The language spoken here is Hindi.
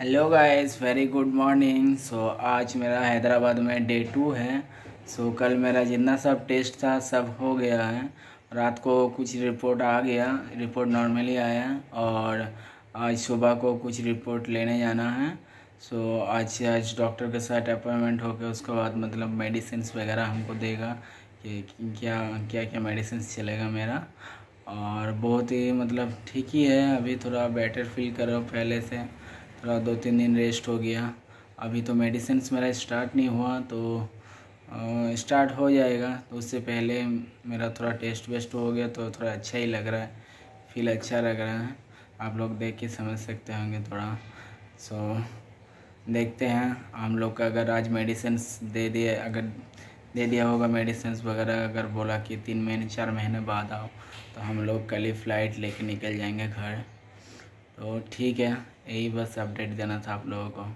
Hello guys very good morning so आज मेरा हैदराबाद में डे टू है। सो so, कल मेरा जितना सब टेस्ट था सब हो गया है। रात को कुछ रिपोर्ट आ गया। रिपोर्ट नॉर्मली आया और आज सुबह को कुछ रिपोर्ट लेने जाना है। सो so, आज आज डॉक्टर के साथ अपॉइंटमेंट होकर उसके बाद मतलब मेडिसिन वगैरह हमको देगा कि क्या क्या क्या मेडिसिन चलेगा मेरा। और बहुत ही मतलब ठीक ही है। अभी थोड़ा बेटर फील करो पहले से। थोड़ा दो तीन दिन रेस्ट हो गया। अभी तो मेडिसिन मेरा स्टार्ट नहीं हुआ तो स्टार्ट हो जाएगा। तो उससे पहले मेरा थोड़ा टेस्ट वेस्ट हो गया तो थोड़ा अच्छा ही लग रहा है। फील अच्छा लग रहा है। आप लोग देख के समझ सकते होंगे थोड़ा। सो so, देखते हैं। हम लोग का अगर आज मेडिसिन दे दिए अगर दे दिया होगा मेडिसिन वगैरह अगर बोला कि तीन महीने चार महीने बाद आओ तो हम लोग कल ही फ़्लाइट लेके निकल जाएँगे घर। तो ठीक है यही बस अपडेट देना था आप लोगों को।